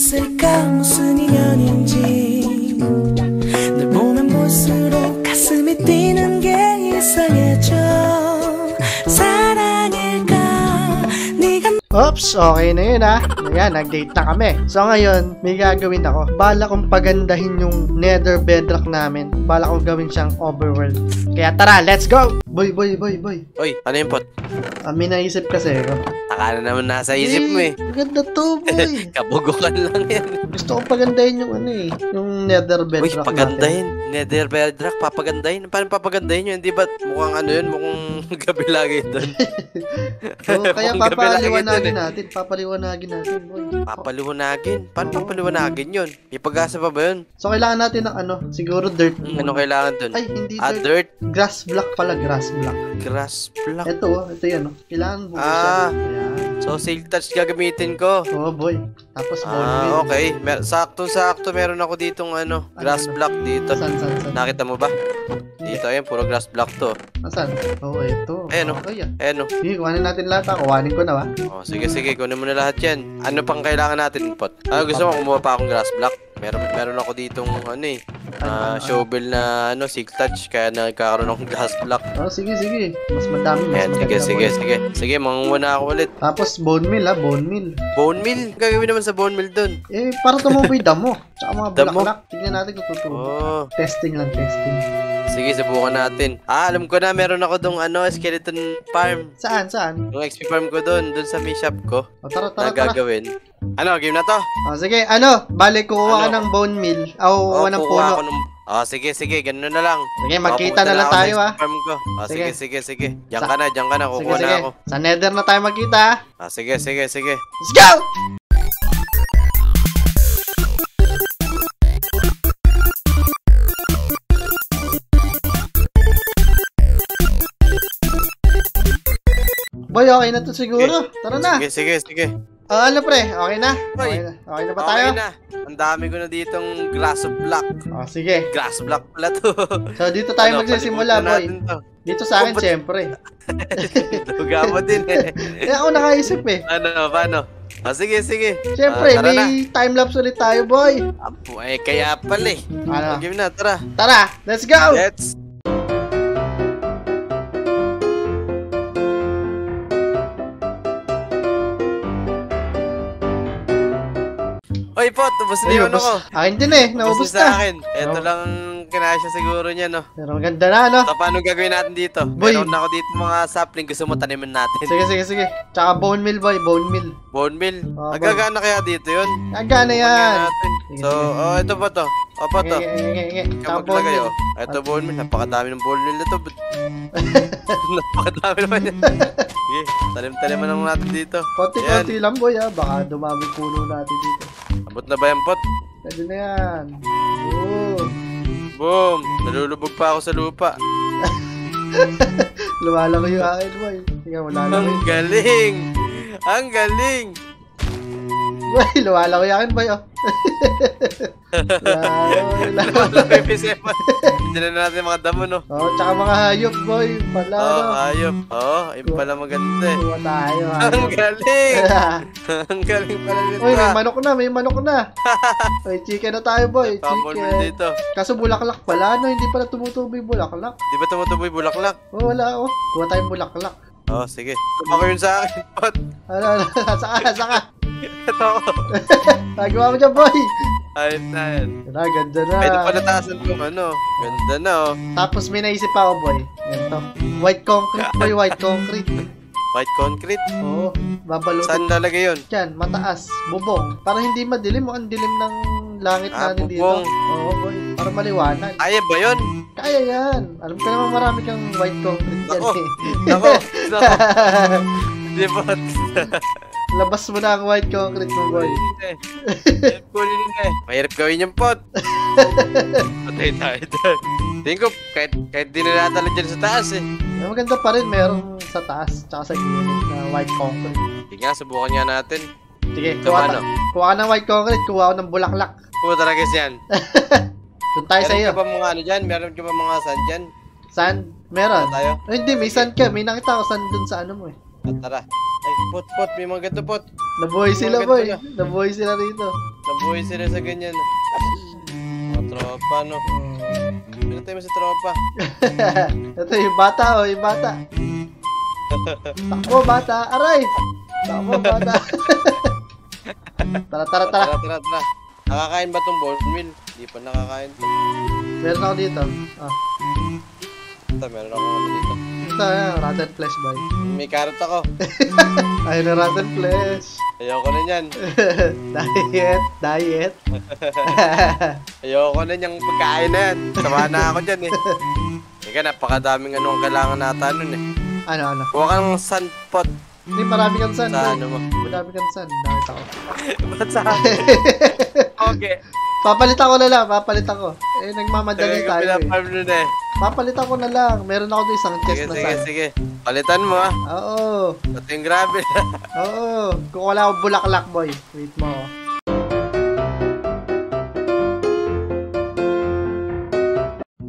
있을까 무슨 인연인지 널 보면 볼수록 가슴이 뛰는 게 이상해져 사랑일까 네가 Oops, okay na yun ah. Ayan, nag-date na kami. So ngayon, may gagawin ako. Bala kong pagandahin yung nether bedrock namin. Bala kong gawin siyang overworld. Kaya tara, let's go! Boy, boy, boy, boy. Oy, ano yung pot? Ah, may naisip kasi ako. Akala naman nasa isip mo eh. Maganda to, boy. Kabugukan lang yan. Gusto kong pagandahin yung ano eh. Yung nether Uy, bedrock natin. pagandahin. Nether bedrock, papagandahin. Paano papagandahin yun? Hindi ba mukhang ano yun? Mukhang gabi lagi doon. Oo, kaya dun papaliwanagin eh. natin. Papaliwanagin natin, boy. Papaliwanagin. Paano papaliwanagin yun? May pag-asa pa ba yun? So, kailangan natin ng ano, siguro dirt. Hmm, ano kailangan doon? Ay, hindi Ah, dirt. dirt, Grass block pala, grass block. grass, block. Ito, ito yan, oh. Kailangan siya. Ah. Ayan. So, silk touch gagamitin ko. Oh, boy. Tapos, meal. Ah, okay. Mer sakto-sakto meron ako ditong ano, grass Ano? block dito. Saan, saan, saan? Nakita mo ba? Dito, ayan, puro grass block to. Asan? Oh, ito. Ayan, oh. Okay, ah. Ayan, oh. Sige, kuhanin natin lahat, ah. Kuhanin ko na, ba? Oh, sige, sige, kunin mo na lahat yan. Ano pang kailangan natin, Pot? Ah, gusto mo kumuha pa akong grass block? Meron, meron ako ditong, ano eh, Ano, ah, ano? shovel na, ano, silk touch, kaya nagkakaroon akong grass block. Oh, sige, sige. Mas madami, mas Ayan, sige, maganda, sige, boy. sige. Sige, mangunguha na ako ulit. Tapos, bone meal, ah. Bone meal. Bone meal? Gagawin naman sa bone meal dun. Eh, para tumubo yung damo. Tsaka mga bulaklak. Tingnan natin kung tutubo. Oh, Testing lang, testing. sige, subukan natin. Ah, alam ko na, meron ako dong, ano, skeleton farm. Saan, saan? Yung XP farm ko dun, dun sa may shop ko. O, tara, Na tara, tara. gagawin. Ano, game na to? O, sige, ano? Bale, kukuha ka Ano? ng bone meal. O, kukuha ng kukuha puno. ako ng... Oh, sige, sige, ganun na lang. Sige, magkita na lang tayo, ah. Farm ko. Oh, Sige. sige, sige, sige. Diyan ka na, diyan ka na, kukuha na ako. Sa nether na tayo magkita, ah. Ah, sige, sige, sige. Let's go! Boy, okay na to siguro. Tara na. Sige, sige, sige. Ah, ano pre? Okay na? Okay na, okay na ba tayo? Okay na. Ang dami ko na ditong glass of block. Oh, sige. Glass block pala to. So, dito tayo Ano, magsisimula, boy. to. Dito sa akin, Oh, siyempre. Duga mo din eh. Eh, ako nakaisip eh. Ano, paano? Ah, sige, sige. Siyempre, Ah, tara na. may time-lapse ulit tayo, boy. Apo, eh, kaya pala eh. Ano? Game na, tara. Tara, let's go! Let's. Oy, pot, ubos na Ay, yung ano ubos. ko. Akin din eh, naubos Ubos na sa na. akin. Ito Oh. lang kinasya siguro niya, no? Pero maganda na, no? So, paano gagawin natin dito? Boy. Meron na ako dito mga sapling gusto mo tanimin natin. Sige, sige, sige. Tsaka bone meal, boy, bone meal. Bone meal. Oh, Agagana kaya dito yun? Subukan yan. natin. So, oh, ito ba to? Opo to. Nge, nge, nge, nge. Tsaka bone maglagay, meal. oh. Ito bone meal. Napakadami ng bone meal na to. Napakadami naman yan. Sige, talim-taliman lang natin dito. Konti-konti lang, boy, ah. Baka dumami puno natin dito. Abot na ba yung pot? Pwede na yan. Oo. Boom! Nalulubog pa ako sa lupa. Luwala ko yung akin, boy. Tingnan ko Ang galing! Ang galing! Boy, luwala ko yung akin, boy, oh. PCM. Hindi na natin mga damo, no? Oh, tsaka mga hayop, boy. Pala, Oo, no? ayop. Oo, yun pala maganda eh. Kuha tayo, Ang hayop. galing! Ang galing pala nito. Uy, may manok na, may manok na. Uy, chicken na tayo, boy. Chicken. dito. Kaso bulaklak pala, no? Hindi pala tumutubo yung bulaklak. Di ba tumutubo yung bulaklak? Oh, wala, oh. Kuha tayong bulaklak. Oo, sige. Ako yun sa akin, pot. Ano, ano, saka, saka. Ito ako. Nagawa mo dyan, boy. Ayun na yan. Ganda, ganda na. Pwede pala taasan kung ano. Ganda na, oh. Tapos may naisip ako, boy. Ganito. White concrete, boy. White concrete. White concrete. Oo. babalutin Saan lalagay yun? dyan. Mataas. Bubong. Para hindi madilim. Ang dilim ng langit Ah, natin dito. bubong. Oo, boy. Para maliwanag. Kaya ba yun? Kaya yan. Alam ko naman marami kang white concrete dyan Nako. eh. Nako. Nako. Hindi ba? Labas mo na ang white concrete mo, boy. Kunin nila eh. Mahirap gawin yung pot. Patay tayo dyan. Tingin ko, kahit, kahit di na natala dyan sa taas eh. Eh, Maganda pa rin. Merong sa taas. Tsaka sa gilid na white concrete. Sige nga, subukan nga natin. Sige, So, kuha, ano? kuha ka ng white concrete. Kuha ako ng bulaklak. Puta na guys yan. Doon tayo sa Meron iyo. ka ba mga ano dyan? Meron ka ba mga sand dyan? Saan? Meron. Tayo? Ay, hindi, may sand ka. May nakita ko sand dun sa ano mo eh. Ah, tara. Ay, pot, pot. May mga ganito pot. Nabuhay sila, boy. ganito Nabuhay sila rito. Nabuhay sila sa ganyan. Mga tropa, no? Pinatay mo sa tropa. Ito yung bata, oh, yung bata. Takbo, bata. Aray! Tama, bata. tara, tara, tara. Tara, tara, tara. Nakakain ba tong bone meal? Hindi pa nakakain to. Meron ako dito. Ah, Ito, meron ako ano dito. ito, yan. Rotten flesh, boy. May carrot ako. Ayun na rotten flesh. Ayoko na yan. diet, diet. Ayoko na niyang pagkain na yan. Sama na ako dyan eh. Ika, napakadaming ano ang kailangan nata nun eh. ano, ano? Kuha ka ng sunpot Hindi, marami kang sun. sa boy. ano mo. Marami kang sun. Nakita ko. Ba't sa Okay. Papalitan ko na lang, papalitan ko. Eh, nagmamadali tayo eh. pinafarm nun eh. Papalitan ko na lang. Meron ako doon isang Sige, chest na sige, sun. sige. Palitan mo ah. Oo. Pati yung grabe. Oo. Kung wala akong bulaklak, boy. Wait mo. oh.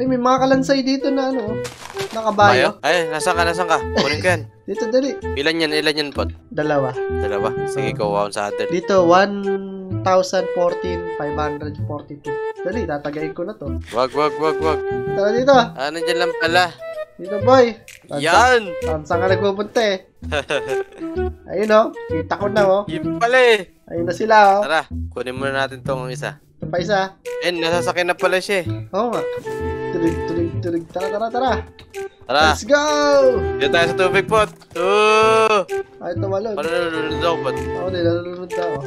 Ay, may mga kalansay dito na ano. Nakabayo. Ay, nasan ka, nasan ka? Kunin ko yan. Dito, dali. Ilan yan, ilan yan pot? Dalawa. Dalawa. Sige, kuha akong sa atin. Dito, 1,014,542. Dali, tatagayin ko na to. Wag, wag, wag, wag. Tara dito. Ah, nandyan lang pala. Dito, boy. Tansa, Yan! tansa ka nagpupunta eh. Ayun oh. Kita ko na oh. Yun pala eh. Ayun na sila oh. Tara, kunin muna natin tong isa. Ito pa isa. Eh, nasasakyan na pala siya eh. Oo nga. Tulig, tulig, tulig. Tara, tara, tara. Tara, Let's go! dito tayo sa tubig pot. Oh! Ay, tumalon. Ano nalulunod ako pot? Ako din, nalulunod ako.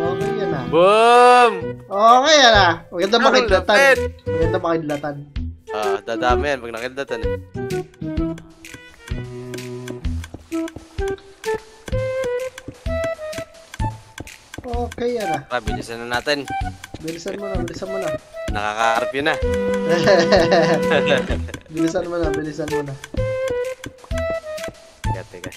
Okay yan ah. Boom! Okay yan ah. Maganda makidlatan. Maganda makidlatan. Ah, dadami yan pag nakildatan eh. Okay yan ah. Tara, bilisan na natin. Bilisan mo na, bilisan mo na. Nakakarap yun na. bilisan mo na, bilisan mo na. Teka, teka.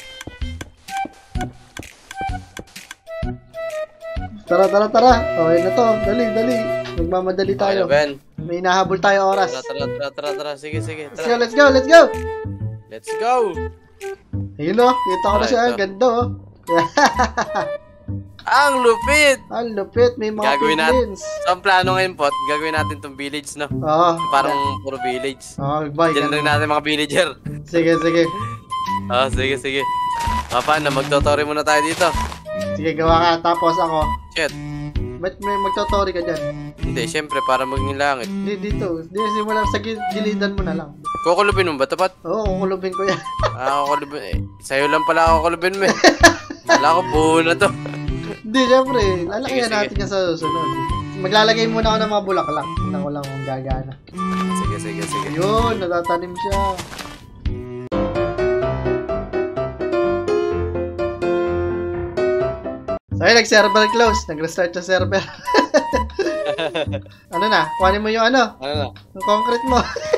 Tara, tara, tara. Okay na to. Dali, dali. Magmamadali Okay tayo. ba yan? May nahabol tayo oras. Tara, tara, tara, tara. Sige, sige. Let's go, Tara. let's go, let's go! Let's go! Ayun o, kita ko na Alright, siya. ganda oh. Ang lupit! Ang lupit, may mga Gagawin natin. So, ang plano ngayon pot, gagawin natin tong village, no? Oo. Parang puro village. Oo, bye. Diyan rin natin mga villager. Sige, sige. Ah, sige, sige. Ah, paano? Magtotori muna tayo dito. Sige, gawa ka. Tapos ako. Shit. Ba't may magtotori ka dyan? Hindi, syempre, para maging langit. Hindi, dito. Hindi, simula sa gil- gilidan mo na lang. Kukulubin mo ba, tapat? Oo, kukulubin ko yan. Ah, kukulubin. Eh, sa'yo lang pala kukulubin mo eh. Wala ko, buo na to. Hindi, syempre. Lalagyan Sige, natin yan sa susunod. Maglalagay muna ako ng mga bulaklak. Tingnan ko lang kung gagana. Sige, sige, sige. Ayun, natatanim siya. So, ayun, nag-server close. Nag-restart sa server. ano na? Kuhanin mo yung ano? Ano na? Yung concrete mo.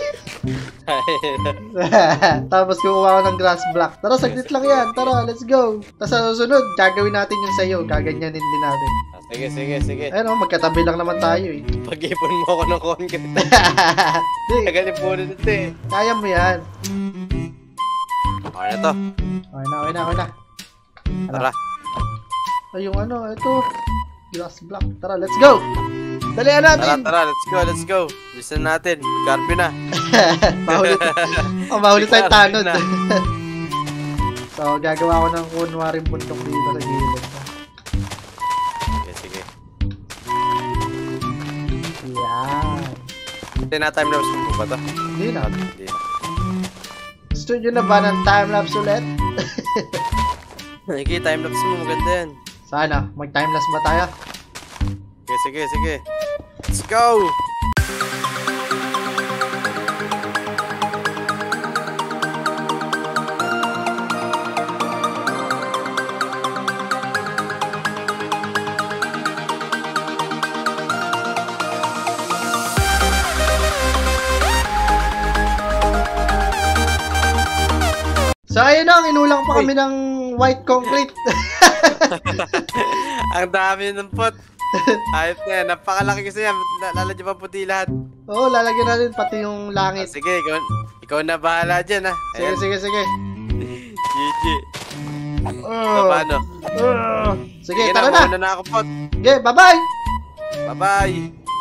Tapos kukuha ko ng grass block. Tara, saglit lang yan. Tara, let's go. Tapos sa susunod, gagawin natin yung sayo. Gaganyanin din natin. Sige, sige, sige. Ayun, oh, magkatabi lang naman tayo eh. Pag-ipon mo ako ng concrete. Rin ito eh. kaya mo yan. Okay na to. Okay na, okay na, okay na. Tara. Ay, yung ano, ito. Grass block. Tara, let's go! Dalihan Tara, natin! tara. Let's go, let's go. Listen natin. Carpio na. mahuli, oh, mahuli tayo tanod. na. so, gagawa ko ng kunwaring bundok dito sa gilid. Sige, sige. Yan. Hindi na time lapse mo ba to? Hindi na. Hindi. Studio na ba ng timelapse ulit? Sige, time lapse mo. Maganda yan. Sana, mag-timelapse ba tayo? Sige, sige, sige. Let's go! So, ayun na, inulang pa kami ng white concrete. Ang dami ng pot. Ayos na yan. Napakalaki kasi yan. La- Lalagyan pa puti lahat. Oo, lalagyan natin pati yung Ah, langit. sige, ikaw, ikaw na bahala dyan ah. Sige, Ayan. sige, sige. GG. So, Oh, paano? oh. Sige, Sige tara na, na. na ako pot. Okay, bye-bye! Bye-bye.